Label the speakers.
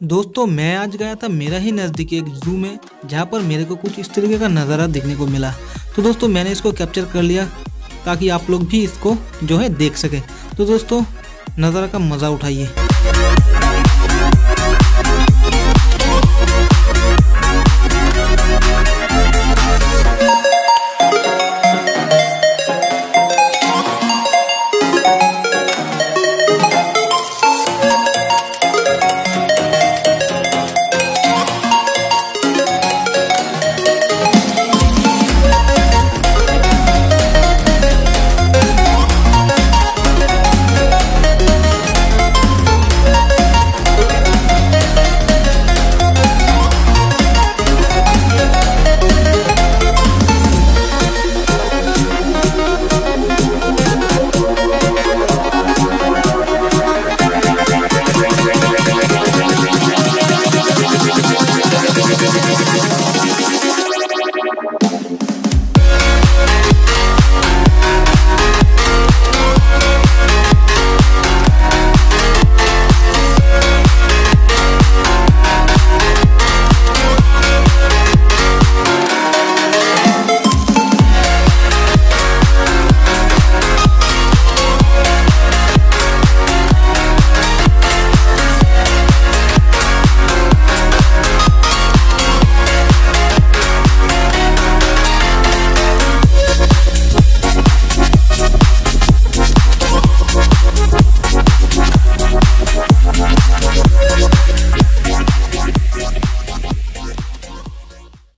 Speaker 1: दोस्तों, मैं आज गया था मेरा ही नज़दीकी एक जू में, जहाँ पर मेरे को कुछ इस तरीके का नज़ारा देखने को मिला। तो दोस्तों, मैंने इसको कैप्चर कर लिया, ताकि आप लोग भी इसको जो है देख सकें। तो दोस्तों, नज़ारा का मज़ा उठाइए।